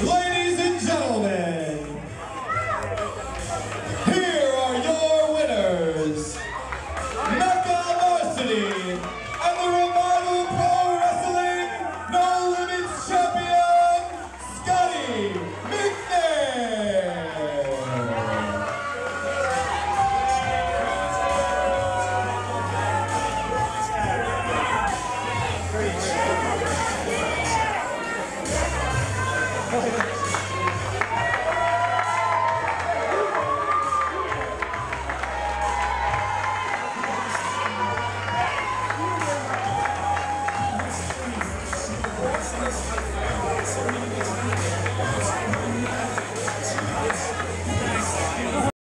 What?